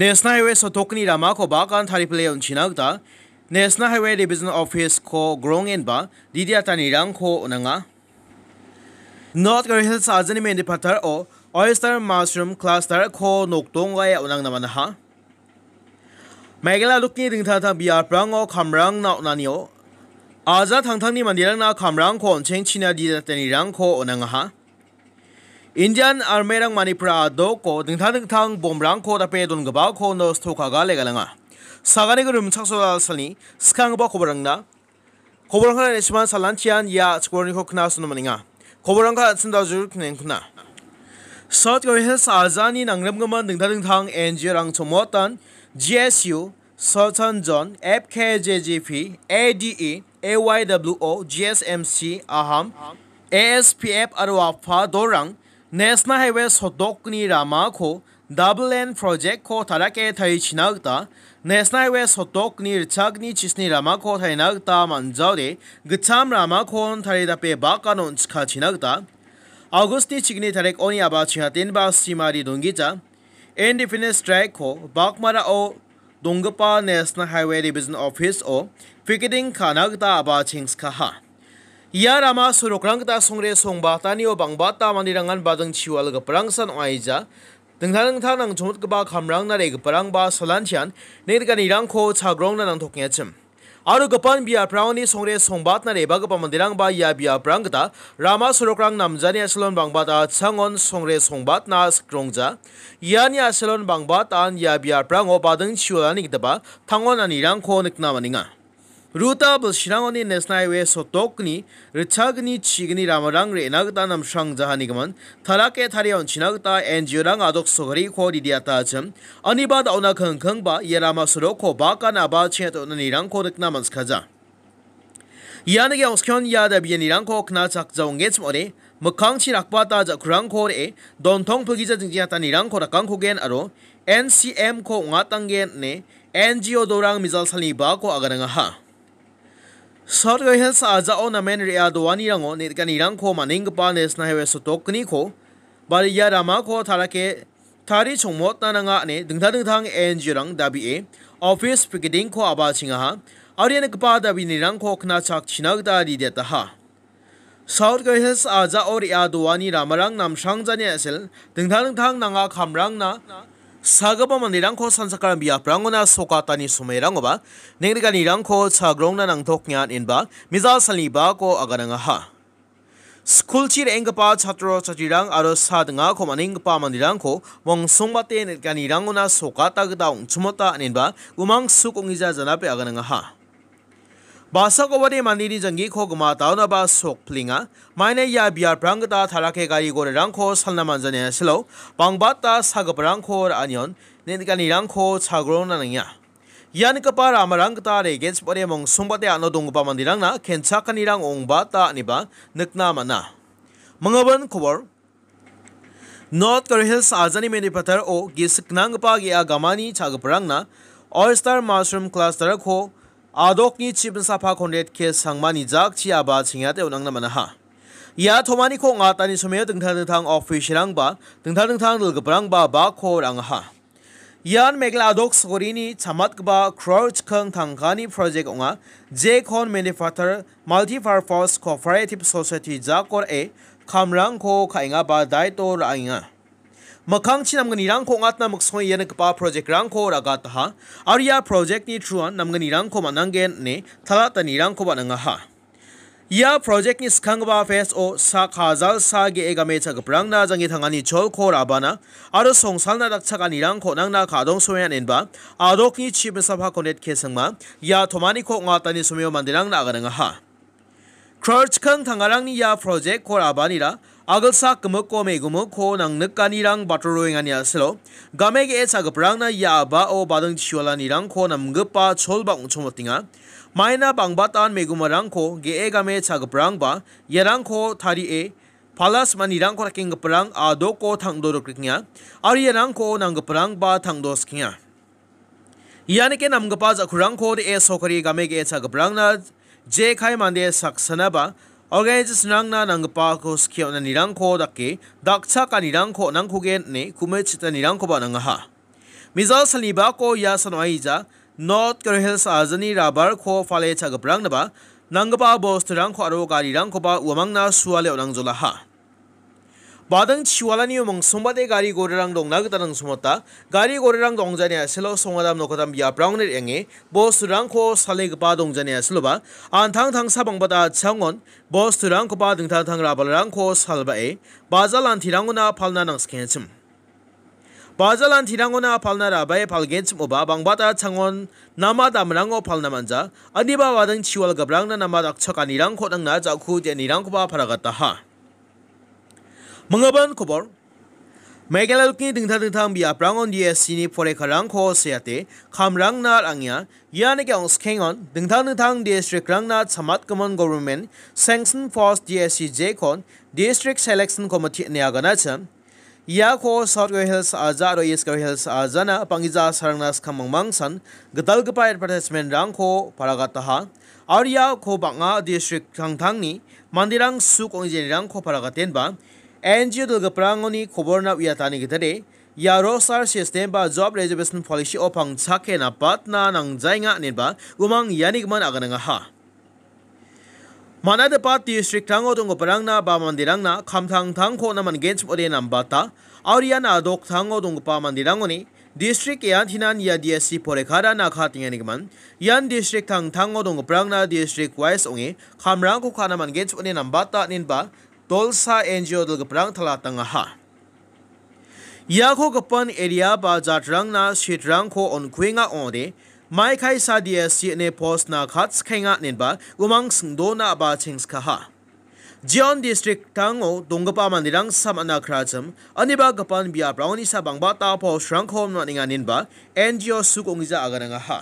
National highway सोतोकनी Rama को बाकान थारी प्ले उनचिनागता नेशनल हाईवे डिवीज़न ऑफ़िस को ग्रोंग इन बा दिदिया तानी रंग को उनंगा नॉर्थ कर हिल्स में पत्थर ओ ऑयस्टर मशरूम क्लस्टर को नोक्तोंग गाय उनंग नमन हा मेघला लुकनी रिंथा था बियार प्रंग खमरंग ना उनानियो आजा थांथांनी मंदिरंग ना खमरंग को उनचेंग चिना दिदिया तानी रंग को उनंगा Dingthang dingthang bomrang ko tape don gaba ko no stoka ga le galanga sagani gurum chakso salni skang ba khobarang na khobarang kha nesman salanchian ya skorni ko khna sunu maninga khobarang kha sinda jur knen khna South Korea Hills Azani nangram gama dingthang dingthang NGO rang chomotan GSU Southern Zone FKJGP ADE AYWO GSMC Aham ASPF arwa pha dorang national highway double N project को थराके थई छिनागता national highway सोदोकनी रिचागनी चिसनी रामा को थैनागता मनजाउरे गचाम रामा को थरी दपे बाकानोन छिखा छिनागता अगस्टनी चिगनी थरेक ओनी आबा छिहातिन बा सीमारी दोंगिचा इंडिपेंडेंस ट्रैक को बाकमारा ओ दोंगपा नेशनल हाईवे डिवीज़न ऑफ़िस ओ पिकेटिंग खानागता आबा छिंग्स हा ia rama sorokrang ta songre songbatani o bangbata manirangan badang chiwal ga prangsan oaija dengtha dengtha nang chomot ba khamrang na re ga parang ba solanchian ne ga ni rang kho chagrong na nang thokya chim. Aru gapan bia prawani songre songbat na re ba ga mandirang ba ya bia prang ta rama sorokrang namjani aslon bangbata changon songre songbat na skrongja yani aslon bangbat an ya bia prang o badang chiwal ni ga ba thangon ani rang kho nikna maninga 루타브 시랑오니 네스나이웨 소토크니 르차그니 치그니 라마랑 레나그다 남상 자하니그만 타라케 타리온 지나그다 엔지랑 아독 소그리 코리디아타즘 아니바드 오나 컹컹바 예라마스로 코바카나바 체토니랑 코르크나만스카자 이안에게 오스켠 야다비엔이랑 코크나 작자옹게츠모레 mukangchi rakpa ta ja kurang khor e dontong phagi ja jingja ta nirang khor kang khogen aro ncm ko nga tangen ne ngo dorang mizal salni ba ko agaranga ha South Hills aja o men ria dowani rango ni kani rang ko maning pa nes hewe sotok ni ko bari ya rama ko thara ke thari chongmo na nga ne dingtha dingthang NGO rang dabi e office picketing ko aba chinga ha arian kpa dabi ni rang ko khna chak chinag da ri de ta ha South Hills aja or ya dowani ramarang nam sang jani asel dingtha dingthang nanga khamrang na Sagaba mandirang ko sansakar biya prangona sokatani sumairang oba, nengrika nirangko chagrongna nang toknyan inba miza saliba ko agananga chatro chatirang aro sad nga ko maningpa mandirang ko, wong sumbate nirang ko na sokata gita ung chumata inba, umang sukong ija janape agaranga ha. बासा कोबदे मानिरी जंगी खो गमा ताउना बा माइने या बियार प्रांगता थाराके गारी गोरे रांखो सलना मानजने सिलो पांगबाता सागपरांग खो onion नेनकानि रांखो छाग्रो नानंया यान कपा रामरांगता रे गेट्स परे मंग सुंबते आनो दोंगपा मंदिरांगना खेनचाकानि रांग ओंगबाता अनिबा नकना मना मंगबन खबर नॉर्थ करेहिल्स आजानी मेनी पथर ओ गिसकनांगपा गे आगामानी छागपरांगना ऑयस्टर मशरूम क्लस्टर खो adokni chibin sapa kondet ke sangmani jak chi aba chingya te unang namana ha ya thomani ko nga tani sume dingthang dingthang office rang ba dingthang dingthang dil gabrang ba ba kho rang ha yan megla adok sorini chamat ba crouch khang thangkani project onga j khon manufacturer multi purpose cooperative society jakor e khamrang ko khainga ba dai to ra makhangchi namgani rangko ngatna muksoi yene kpa project rangko ragata ha arya project ni truan namgani rangko manangen ne thalata ni rangko bananga ha ia project ni skangba phase o sakhazal sage egame chagprangna jangi thangani cholko rabana aro songsalna dakchakani rangko nangna khadong soyan enba adokni chib sabha konet kesangma ya thomani ko ngatani somyo mandirang na agananga ha 크러츠캉 당아랑니 야 프로젝트 콜 아바니라 rang ko nam gpa chol bang chomotinga maina bang batan me gumarang ko ge e game cha gaprang ba yarang ko thari e palas mani rang ko king gaprang a do ko thang do roknya ari yarang ko nang gaprang ba thang dos knya yani ke nam gpa za khurang ko de e sokari game ge cha gaprang na je khai mande saksana ba organization nang na nang pa ko skio na nirang ko dakke dakcha ka nirang ko nang khugen ne kume chita nirang ko ba nang ha Mizal saliba ko ya sanoi ja North Kerhils azani rabar ko fale chagaprang naba nangba bos terang ko aro gari rang ko ba uamang na suale onang zola ha. 바등 치와라니 용 송바데 가리 고르랑 동나그다랑 수모타 가리 고르랑 동자냐 슬로 송아담 노코담 비아 브라운을 앵에 보스랑 코 살레그바 동자냐 슬로바 안탕탕 사방바다 창원 보스랑 코바 등탕탕 라발랑 코 살바에 바잘란 티랑우나 팔나낭 스캔침 바잘란 티랑우나 팔나라 바에 팔겐침 오바 방바다 창원 나마담랑오 팔나만자 아니바 바등 치왈 가브랑나 나마닥 척아니랑 코당나 자쿠 제니랑 코바 파라가타 하 Mengaban kubor Megalal ki dingtha dingtha bia prangon dia sini pore karang ko seate kamrang na angya yani ke ons kengon dingtha dingtha district rang na chamat common government sanction force DSCJ kon district selection committee ne agana cham ya ko south hills aza ro east hills azana pangija sarangnas khamang mangsan gadal gapa advertisement rang ko paragata ha और या को बंगा district थंगथंगनी मंदिरांग सुक ओंजेनिरांग को paragaten ba NGO들 ke prangoni koborna uya tani gidare yaro sar system ba job reservation policy opang chake na patna nang jainga ninba umang yanigman agananga ha manada pat district tango tungo prangna ba mandirangna khamthang thangko naman gens ode nambata auriana adok tango tungo pa mandirangoni district yan hinan ya DSC porekhara na khatinga nigman yan district thang thango dong prangna district wise onge khamrang ko khana man gens ode nambata ninba nin tolsa NGO dal gaprang thala tanga ha yakho gapan area ba jatrang na shitrang ko on kwenga ode mai khai sa DSC ne post na khats khenga nen ba umang singdo na ba chings kha ha Jion District tango donggapa mandirang sam ana kracham aniba gapan bia browni sa bangba ta po shrang khom na ninga nin ba NGO sukongija agaranga ha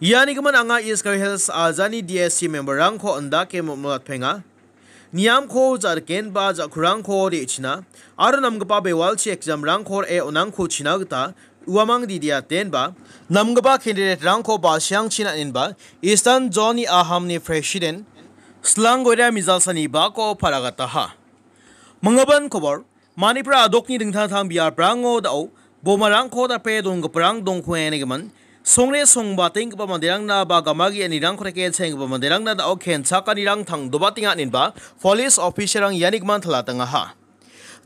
Yani gaman anga Iskar Hills azani DSC member rang ko anda ke mulat phenga niam ko jar ken ba ja kurang ko ri china ar nam ga pa be wal chi exam rang khor e onang ko china gta uamang di dia ten ba nam ga ba candidate rang ko ba syang china in ba eastern johnny aham songre songba teng pa mandirang na ba gamagi anirang khreke cheng ba mandirang na da okhen chakanirang thang doba tinga ninba police officer ang yanik man thala tanga ha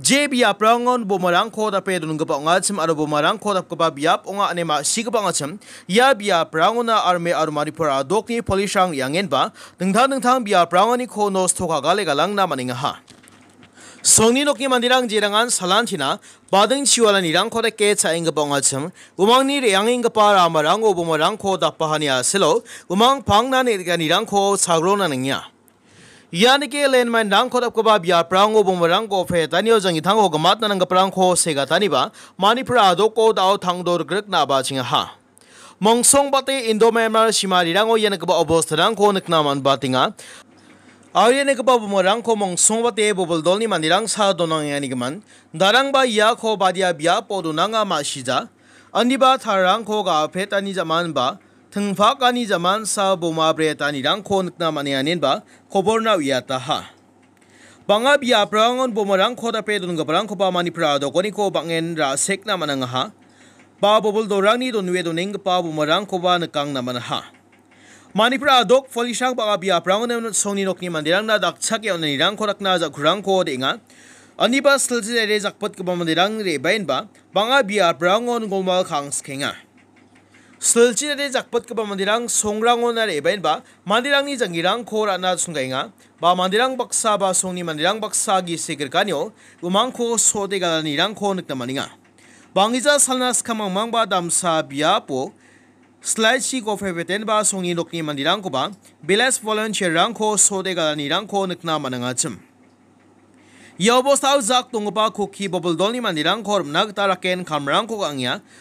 JBA prangon bomarang ko da pe dunung pa nga chim aro bomarang ko da ko ba biap onga anema sigba nga chim ya bia prangona arme armari para dokni police ang yangen ba dingthang dingthang bia prangoni ko nos thoka gale galang na maninga ha 성리 녹기 만디랑 지랑한 살란티나 바등 치월란이랑 코데께 차잉가 그 봉아침 우망니 양잉가 파라마랑 오보마랑 코다파하니아 실로 우망 방나네가니랑 그 코 사그로나능야 이안에게 랜마인 랑코답고바 비아프랑고 보모랑고 페다니오 정이 당호가 맞다는가 그 프랑코 세가 다니바 마니프라도 꼬다오 당도르 그럭 나바징하 멍송 바테 인도메말 시마리랑오 예는 그바 어보스트랑 코넥나만 바팅아 Mong songwa te bobol dol ni manirang sa donang yani gaman darang ba ya ko badia bia podo nanga ma shija andi ba tharang ko ga pheta ni zaman ba thengfa ka ni zaman sa boma bre ta ni rang ko nikna mani anin ba khobor na wiya ta ha banga bia prangon bumarang ko da pe don ga prang ko pa mani pra do ko ni ko bangen ra sek na manang ha ba bobol do rang ni don we do ning pa bumarang ko ba nakang na man ha Manipura dok folishang baka biya prangon songni nokni mandirang na dak chak yaw nirang korak na za kurang ko de nga ani ba stilsi re zakpat ka mandirang re bain ba banga biya prangon gomal khang skenga stilsi re zakpat ka mandirang songrangon na re bain ba mandirang ni jangirang ko ra na sungai nga ba mandirang baksa ba songni mandirang baksa gi sikir kanyo umang ko so de ga nirang ko nikna maninga bangija salnas kamang mang ba damsa biya po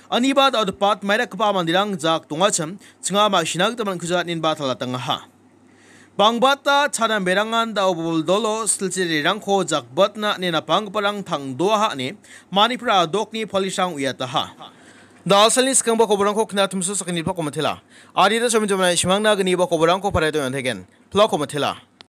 ani ba da pat maira kpa mandirang zak tunga chim chinga ma shinag taman khuja nin ba thala tanga ha Bangbata chana berangan da bobol dolo silchiri rang ko jak batna ni na pang parang thang do ha ni manipura dokni polisang uyata ha Dalsalin skang ba koborang ko kna tumsu sa kanil pa ko matila. Adi da samin